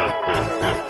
ha ha ha